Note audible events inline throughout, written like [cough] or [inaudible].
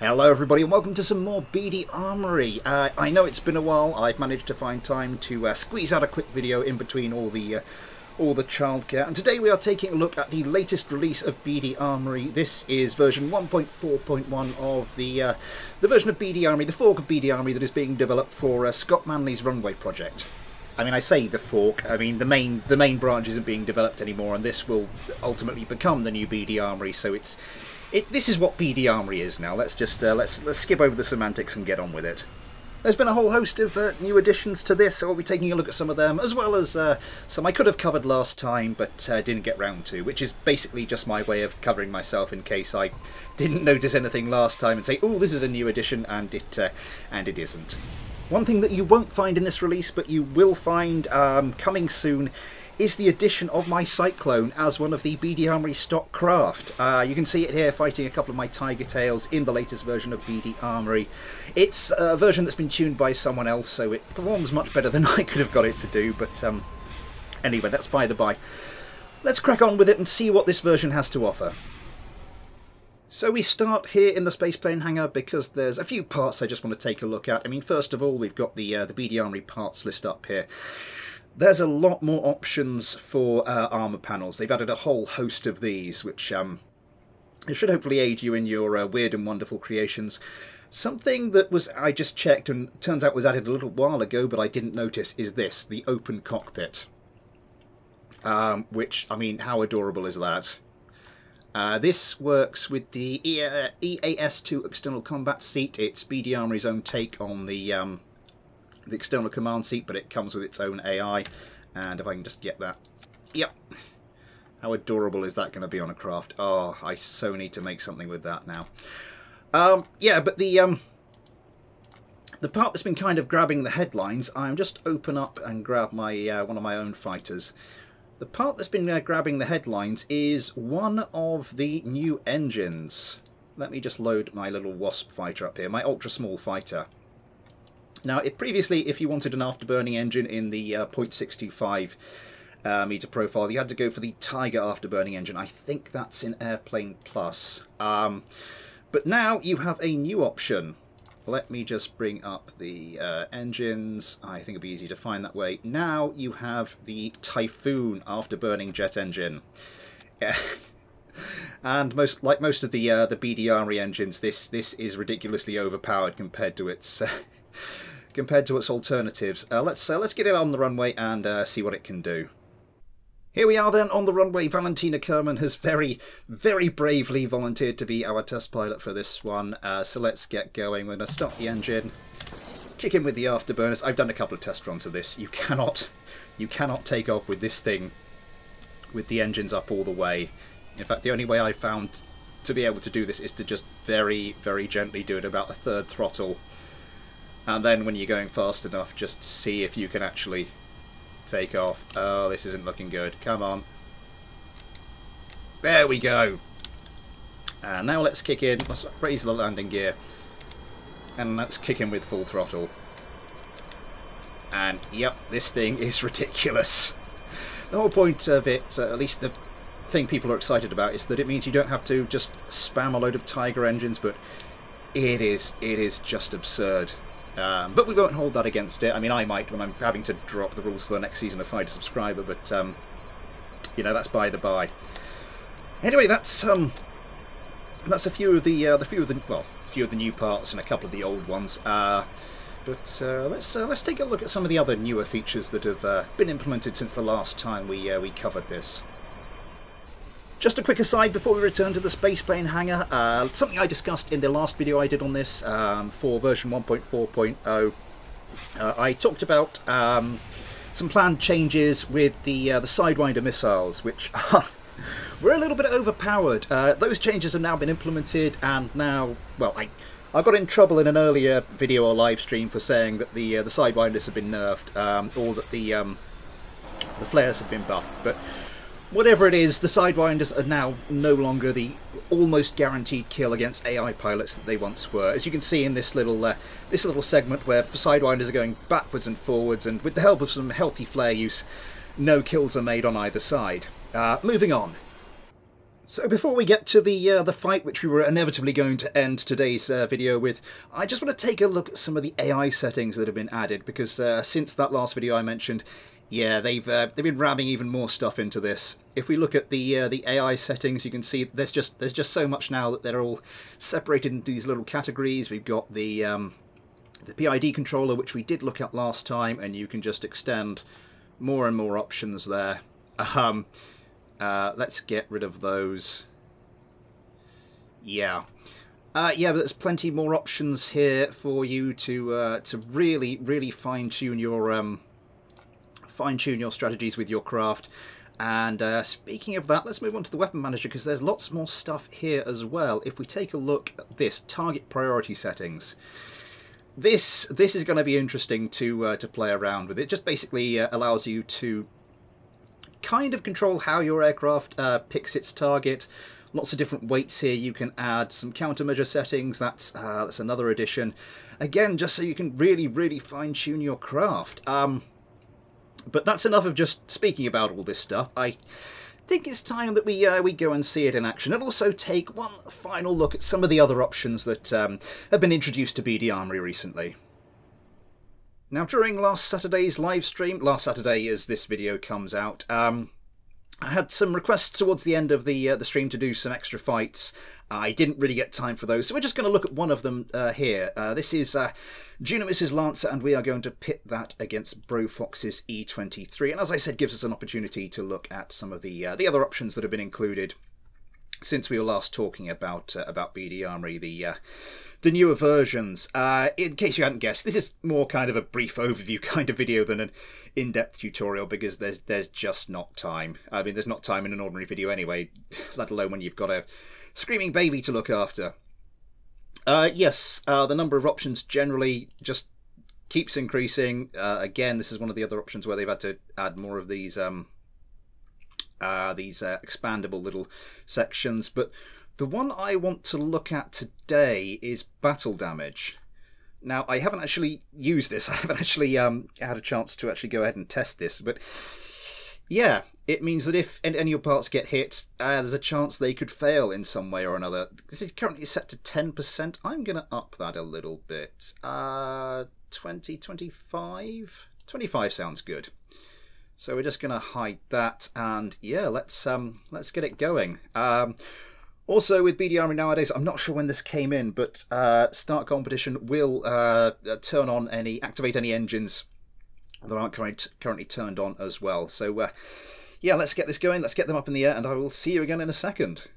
Hello everybody and welcome to some more BD Armory. Uh, I know it's been a while, I've managed to find time to uh, squeeze out a quick video in between all the uh, all the childcare and today we are taking a look at the latest release of BD Armory. This is version 1.4.1 of the uh, the version of BD Armory, the fork of BD Armory that is being developed for uh, Scott Manley's Runway project. I mean, I say the fork. I mean, the main the main branch isn't being developed anymore, and this will ultimately become the new BD Armory. So it's it, this is what BD Armory is now. Let's just uh, let's let's skip over the semantics and get on with it. There's been a whole host of uh, new additions to this, so we'll be taking a look at some of them, as well as uh, some I could have covered last time, but uh, didn't get round to, which is basically just my way of covering myself in case I didn't [laughs] notice anything last time and say, oh, this is a new addition, and it uh, and it isn't. One thing that you won't find in this release, but you will find um, coming soon, is the addition of my Cyclone as one of the BD Armory stock craft. Uh, you can see it here fighting a couple of my Tiger Tails in the latest version of BD Armory. It's a version that's been tuned by someone else, so it performs much better than [laughs] I could have got it to do, but um, anyway, that's by the by. Let's crack on with it and see what this version has to offer. So we start here in the spaceplane hangar because there's a few parts I just want to take a look at. I mean, first of all, we've got the uh, the BD Armory parts list up here. There's a lot more options for uh, armor panels. They've added a whole host of these, which um, should hopefully aid you in your uh, weird and wonderful creations. Something that was I just checked and turns out was added a little while ago, but I didn't notice, is this, the open cockpit. Um, which, I mean, how adorable is that? Uh, this works with the EAS2 external combat seat. It's BD Armory's own take on the um, the external command seat, but it comes with its own AI. And if I can just get that. Yep. How adorable is that going to be on a craft? Oh, I so need to make something with that now. Um, yeah, but the um, the part that's been kind of grabbing the headlines, I'm just open up and grab my uh, one of my own fighters. The part that's been uh, grabbing the headlines is one of the new engines. Let me just load my little Wasp fighter up here, my ultra small fighter. Now, it, previously, if you wanted an afterburning engine in the uh, 0.625 uh, meter profile, you had to go for the Tiger afterburning engine. I think that's in Airplane Plus. Um, but now you have a new option. Let me just bring up the uh, engines. I think it'll be easy to find that way. Now you have the Typhoon afterburning jet engine. Yeah. [laughs] and most like most of the uh, the BD Armory engines, this this is ridiculously overpowered compared to its [laughs] compared to its alternatives. Uh, let's uh, let's get it on the runway and uh, see what it can do. Here we are then on the runway. Valentina Kerman has very, very bravely volunteered to be our test pilot for this one. Uh, so let's get going. We're going to start the engine, kick in with the afterburners. I've done a couple of test runs of this. You cannot, you cannot take off with this thing with the engines up all the way. In fact, the only way I found to be able to do this is to just very, very gently do it about a third throttle and then when you're going fast enough, just see if you can actually take off. Oh, this isn't looking good. Come on. There we go. And now let's kick in. Let's raise the landing gear. And let's kick in with full throttle. And yep, this thing [laughs] is ridiculous. The whole point of it, uh, at least the thing people are excited about, is that it means you don't have to just spam a load of Tiger engines, but it is, it is just absurd. Um, but we won't hold that against it. I mean, I might when I'm having to drop the rules for the next season of Fighter Subscriber, but um, you know that's by the by. Anyway, that's um, that's a few of the uh, the few of the well, a few of the new parts and a couple of the old ones. Uh, but uh, let's uh, let's take a look at some of the other newer features that have uh, been implemented since the last time we uh, we covered this. Just a quick aside before we return to the spaceplane hangar, uh, something I discussed in the last video I did on this um, for version 1.4.0. Uh, I talked about um, some planned changes with the uh, the Sidewinder missiles, which [laughs] were a little bit overpowered. Uh, those changes have now been implemented, and now, well, I I got in trouble in an earlier video or live stream for saying that the uh, the Sidewinders have been nerfed, um, or that the um, the flares have been buffed, but whatever it is, the Sidewinders are now no longer the almost guaranteed kill against AI pilots that they once were. As you can see in this little uh, this little segment where Sidewinders are going backwards and forwards, and with the help of some healthy flare use, no kills are made on either side. Uh, moving on. So before we get to the uh, the fight which we were inevitably going to end today's uh, video with, I just want to take a look at some of the AI settings that have been added because uh, since that last video I mentioned, yeah, they've uh, they've been ramming even more stuff into this. If we look at the uh, the AI settings, you can see there's just there's just so much now that they're all separated into these little categories. We've got the um, the PID controller which we did look at last time, and you can just extend more and more options there. Um, uh, let's get rid of those. Yeah. Uh, yeah, but there's plenty more options here for you to uh, to really, really fine tune your um, fine tune your strategies with your craft. And uh, speaking of that, let's move on to the weapon manager because there's lots more stuff here as well. If we take a look at this target priority settings, this this is going to be interesting to uh, to play around with. It just basically uh, allows you to kind of control how your aircraft uh, picks its target. Lots of different weights here you can add, some countermeasure settings, that's, uh, that's another addition. Again, just so you can really, really fine-tune your craft. Um, but that's enough of just speaking about all this stuff. I think it's time that we uh, we go and see it in action and also take one final look at some of the other options that um, have been introduced to BD Armory recently. Now, during last Saturday's live stream, last Saturday as this video comes out, um, I had some requests towards the end of the uh, the stream to do some extra fights. I didn't really get time for those, so we're just going to look at one of them uh, here. Uh, this is uh, Dunamis' Lancer, and we are going to pit that against Brofox's E23. And as I said, gives us an opportunity to look at some of the uh, the other options that have been included since we were last talking about uh, about BD Armory, the uh, the newer versions. Uh, in case you hadn't guessed, this is more kind of a brief overview [laughs] kind of video than an in-depth tutorial because there's there's just not time. I mean, there's not time in an ordinary video anyway, [laughs] let alone when you've got a screaming baby to look after. Uh, yes, uh, the number of options generally just keeps increasing. Uh, again, this is one of the other options where they've had to add more of these um, uh, these uh, expandable little sections. But the one I want to look at today is battle damage. Now, I haven't actually used this. [laughs] I haven't actually um, had a chance to actually go ahead and test this, but yeah, it means that if any of your parts get hit, uh, there's a chance they could fail in some way or another. This is currently set to 10%. I'm going to up that a little bit. Uh, 20, 25? 25 sounds good. So we're just going to hide that, and yeah, let's um, let's get it going. Um, also, with BD Armory nowadays, I'm not sure when this came in, but uh, Start Competition will uh, turn on any, activate any engines that aren't current, currently turned on as well. So, uh, yeah, let's get this going. Let's get them up in the air, and I will see you again in a second.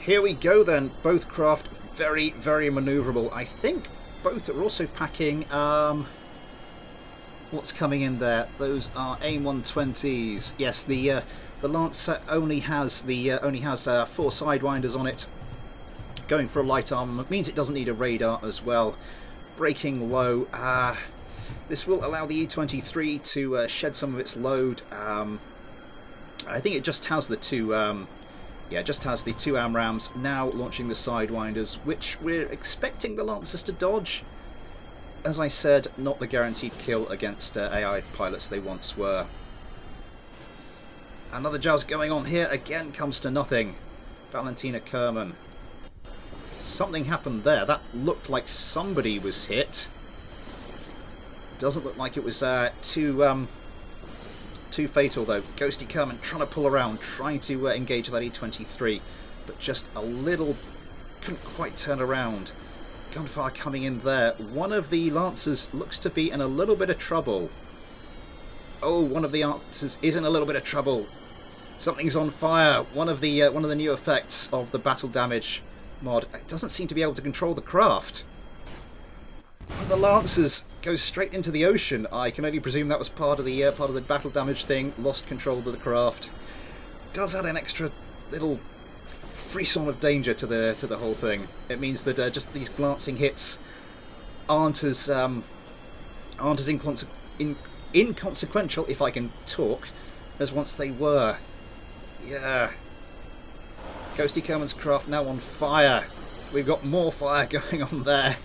Here we go then. Both craft very, very manoeuvrable. I think both are also packing... Um, what's coming in there? Those are AIM 120s. Yes, the uh, the Lancer only has the uh, only has uh, four sidewinders on it. Going for a light armament means it doesn't need a radar as well. Breaking low. Uh, this will allow the E23 to uh, shed some of its load. Um, I think it just has the two. Um, yeah, just has the two AMRAAMs now launching the Sidewinders, which we're expecting the Lancers to dodge as I said, not the guaranteed kill against uh, AI pilots they once were. Another jazz going on here, again comes to nothing. Valentina Kerman. Something happened there. That looked like somebody was hit. Doesn't look like it was uh, too um, too fatal though. Ghosty Kerman trying to pull around, trying to uh, engage that E23, but just a little couldn't quite turn around. Gunfire coming in there. One of the Lancers looks to be in a little bit of trouble. Oh, one of the Lancers is in a little bit of trouble. Something's on fire. One of the uh, one of the new effects of the battle damage mod. It doesn't seem to be able to control the craft. The Lancers goes straight into the ocean. I can only presume that was part of the uh, part of the battle damage thing. Lost control of the craft. Does add an extra little frisson of danger to the to the whole thing. It means that uh, just these glancing hits aren't as um, aren't as inconse in inconsequential, if I can talk, as once they were. Yeah. Ghosty Kerman's craft now on fire. We've got more fire [laughs] going on there.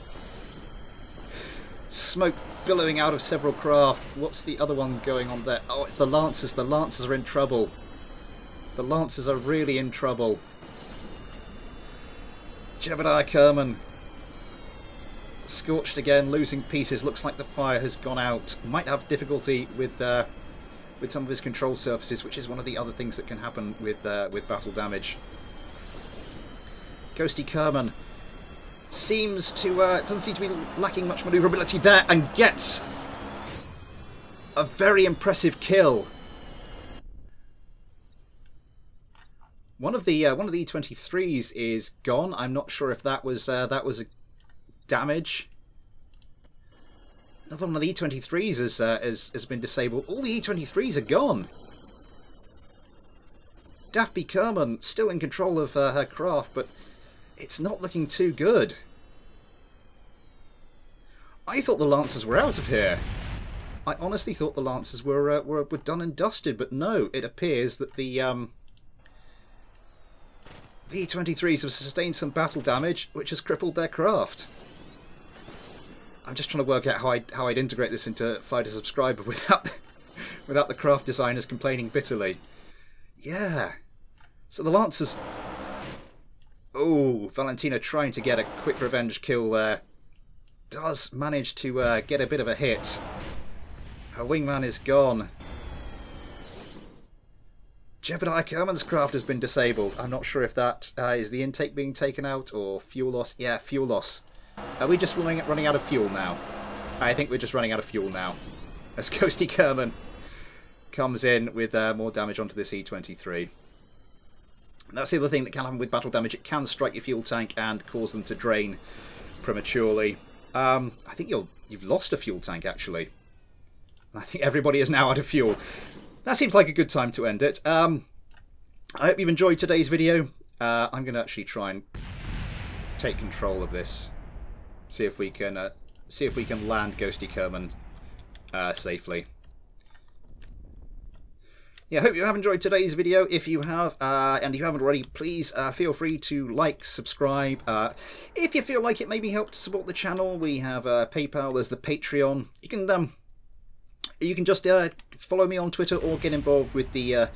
Smoke billowing out of several craft. What's the other one going on there? Oh, it's the Lancers. The Lancers are in trouble. The Lancers are really in trouble. Jebediah Kerman scorched again, losing pieces. Looks like the fire has gone out. Might have difficulty with uh, with some of his control surfaces, which is one of the other things that can happen with uh, with battle damage. Ghosty Kerman seems to uh, doesn't seem to be lacking much manoeuvrability there, and gets a very impressive kill. One of the uh, one of the E23s is gone. I'm not sure if that was uh, that was a damage. Another one of the E23s has, uh, has, has been disabled. All the E23s are gone. Daphne Kerman still in control of uh, her craft, but it's not looking too good. I thought the Lancers were out of here. I honestly thought the Lancers were, uh, were, were done and dusted, but no, it appears that the um, the E23s have sustained some battle damage, which has crippled their craft. I'm just trying to work out how I'd, how I'd integrate this into Fighter Subscriber [laughs] without, without the craft designers complaining bitterly. Yeah. So the Lancers... Oh, Valentina trying to get a quick revenge kill there. Does manage to uh, get a bit of a hit. Her wingman is gone. Jebediah Kerman's craft has been disabled. I'm not sure if that uh, is the intake being taken out or fuel loss. Yeah, fuel loss. Are we just running, running out of fuel now? I think we're just running out of fuel now. As [laughs] Ghosty Kerman comes in with uh, more damage onto this E23. That's the other thing that can happen with battle damage. It can strike your fuel tank and cause them to drain prematurely. Um, I think you have lost a fuel tank, actually. I think everybody is now out of fuel. That seems like a good time to end it. Um, I hope you've enjoyed today's video. Uh, I'm going to actually try and take control of this. See if we can uh, see if we can land Ghosty Kerman uh, safely. Yeah, I hope you have enjoyed today's video. If you have, uh, and you haven't already, please uh, feel free to like, subscribe. Uh, if you feel like it maybe help to support the channel, we have uh, PayPal, there's the Patreon. You can um, you can just uh, follow me on Twitter or get involved with the uh,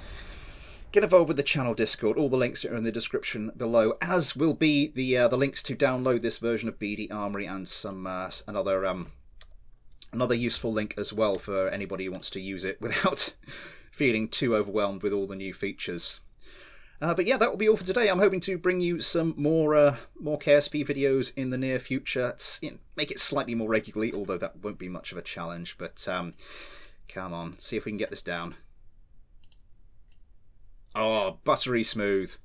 get involved with the channel Discord. All the links are in the description below, as will be the the links to download this version of BD Armory and some another um, another useful link as well for anybody who wants to use it [laughs] without feeling too overwhelmed with all the new features. Uh, but yeah, that will be all for today. I'm hoping to bring you some more uh, more KSP videos in the near future. You know, make it slightly more regularly, although that won't be much of a challenge. But um, come on, see if we can get this down. Oh, buttery smooth.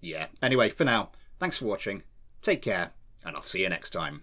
Yeah. Anyway, for now, thanks for watching. Take care, and I'll see you next time.